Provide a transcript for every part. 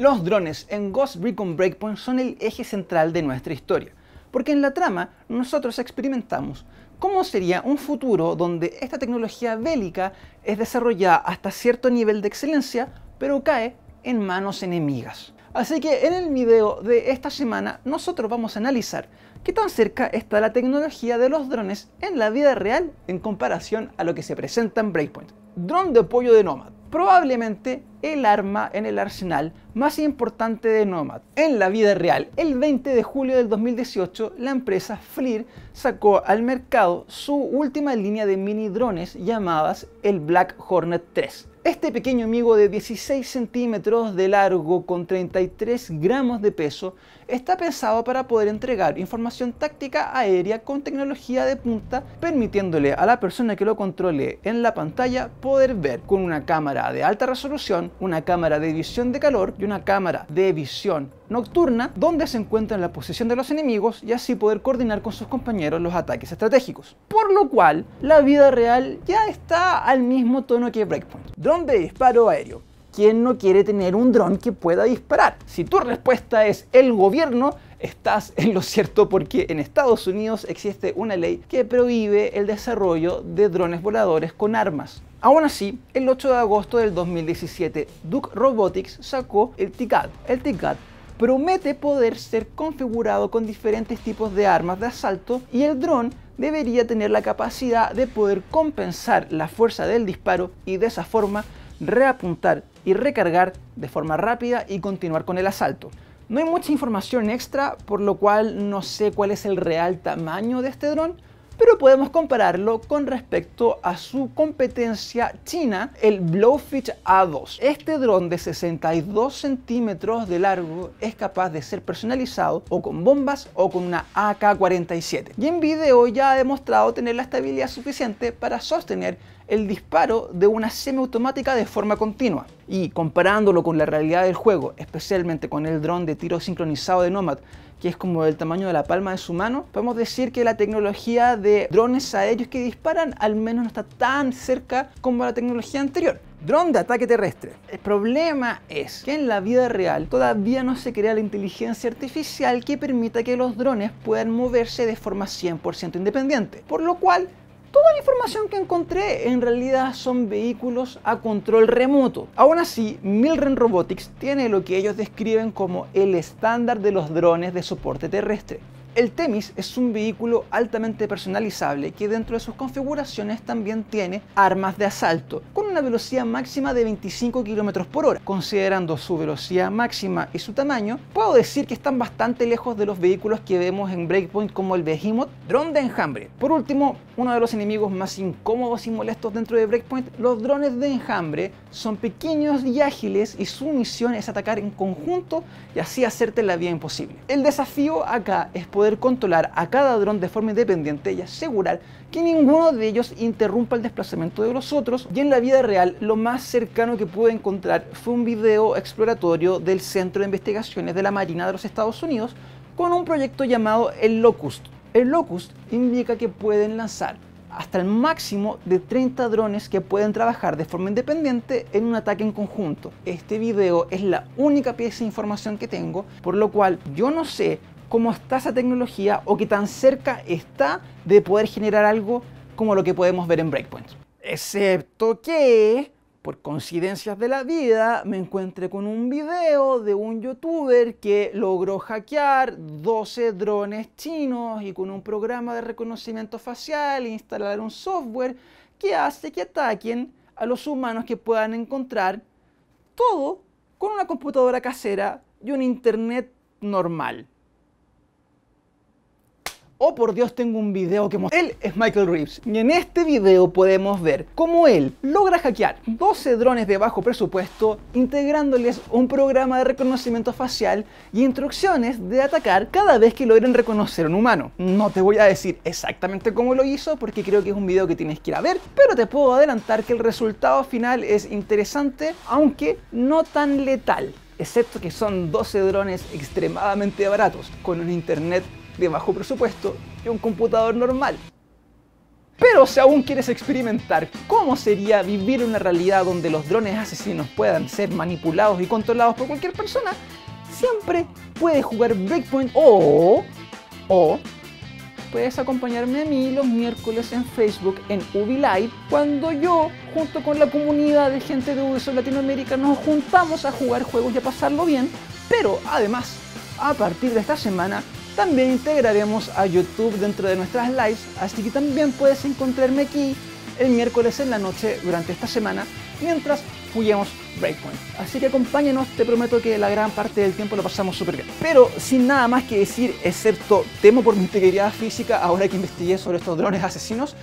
Los drones en Ghost Recon Breakpoint son el eje central de nuestra historia, porque en la trama nosotros experimentamos cómo sería un futuro donde esta tecnología bélica es desarrollada hasta cierto nivel de excelencia, pero cae en manos enemigas. Así que en el video de esta semana nosotros vamos a analizar qué tan cerca está la tecnología de los drones en la vida real en comparación a lo que se presenta en Breakpoint. Drone de apoyo de Nomad probablemente el arma en el arsenal más importante de Nomad. En la vida real, el 20 de julio del 2018, la empresa FLIR sacó al mercado su última línea de mini drones llamadas el Black Hornet 3. Este pequeño amigo de 16 centímetros de largo con 33 gramos de peso está pensado para poder entregar información táctica aérea con tecnología de punta, permitiéndole a la persona que lo controle en la pantalla poder ver con una cámara de alta resolución, una cámara de visión de calor y una cámara de visión nocturna donde se encuentra en la posición de los enemigos y así poder coordinar con sus compañeros los ataques estratégicos. Por lo cual, la vida real ya está al mismo tono que Breakpoint. Drone de disparo aéreo. ¿Quién no quiere tener un dron que pueda disparar? Si tu respuesta es el gobierno, estás en lo cierto porque en Estados Unidos existe una ley que prohíbe el desarrollo de drones voladores con armas. Aún así, el 8 de agosto del 2017, Duke Robotics sacó el TICAD. El TICAD promete poder ser configurado con diferentes tipos de armas de asalto y el dron debería tener la capacidad de poder compensar la fuerza del disparo y de esa forma reapuntar y recargar de forma rápida y continuar con el asalto. No hay mucha información extra, por lo cual no sé cuál es el real tamaño de este dron, pero podemos compararlo con respecto a su competencia china, el Blowfish A2. Este dron de 62 centímetros de largo es capaz de ser personalizado o con bombas o con una AK-47. Y en video ya ha demostrado tener la estabilidad suficiente para sostener el disparo de una semiautomática de forma continua. Y comparándolo con la realidad del juego, especialmente con el dron de tiro sincronizado de Nomad, que es como del tamaño de la palma de su mano, podemos decir que la tecnología de drones aéreos que disparan al menos no está tan cerca como la tecnología anterior. Dron de ataque terrestre. El problema es que en la vida real todavía no se crea la inteligencia artificial que permita que los drones puedan moverse de forma 100% independiente. Por lo cual Toda la información que encontré en realidad son vehículos a control remoto. Aún así, Milren Robotics tiene lo que ellos describen como el estándar de los drones de soporte terrestre. El Temis es un vehículo altamente personalizable que dentro de sus configuraciones también tiene armas de asalto, una velocidad máxima de 25 km por hora. Considerando su velocidad máxima y su tamaño, puedo decir que están bastante lejos de los vehículos que vemos en Breakpoint como el Behemoth, dron de enjambre. Por último, uno de los enemigos más incómodos y molestos dentro de Breakpoint, los drones de enjambre son pequeños y ágiles y su misión es atacar en conjunto y así hacerte la vida imposible. El desafío acá es poder controlar a cada dron de forma independiente y asegurar que ninguno de ellos interrumpa el desplazamiento de los otros. Y en la vida real, lo más cercano que pude encontrar fue un video exploratorio del Centro de Investigaciones de la Marina de los Estados Unidos con un proyecto llamado el Locust. El Locust indica que pueden lanzar hasta el máximo de 30 drones que pueden trabajar de forma independiente en un ataque en conjunto. Este video es la única pieza de información que tengo, por lo cual yo no sé cómo está esa tecnología o qué tan cerca está de poder generar algo como lo que podemos ver en Breakpoint. Excepto que, por coincidencias de la vida, me encuentré con un video de un youtuber que logró hackear 12 drones chinos y con un programa de reconocimiento facial instalar un software que hace que ataquen a los humanos que puedan encontrar todo con una computadora casera y un internet normal. Oh por Dios, tengo un video que muestra. Él es Michael Reeves y en este video podemos ver cómo él logra hackear 12 drones de bajo presupuesto integrándoles un programa de reconocimiento facial y instrucciones de atacar cada vez que logren reconocer un humano. No te voy a decir exactamente cómo lo hizo porque creo que es un video que tienes que ir a ver, pero te puedo adelantar que el resultado final es interesante, aunque no tan letal excepto que son 12 drones extremadamente baratos, con un internet de bajo presupuesto y un computador normal. Pero si aún quieres experimentar cómo sería vivir una realidad donde los drones asesinos puedan ser manipulados y controlados por cualquier persona, siempre puedes jugar Breakpoint o, o puedes acompañarme a mí los miércoles en Facebook en Ubi Live cuando yo, junto con la comunidad de gente de Ubisoft Latinoamérica, nos juntamos a jugar juegos y a pasarlo bien. Pero además, a partir de esta semana, también integraremos a YouTube dentro de nuestras lives, así que también puedes encontrarme aquí el miércoles en la noche durante esta semana mientras juguemos Breakpoint. Así que acompáñenos, te prometo que la gran parte del tiempo lo pasamos súper bien. Pero sin nada más que decir, excepto temo por mi integridad física ahora que investigué sobre estos drones asesinos,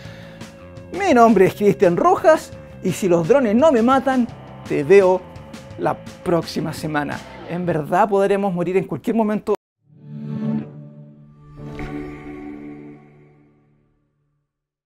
mi nombre es Cristian Rojas y si los drones no me matan, te veo la próxima semana. En verdad podremos morir en cualquier momento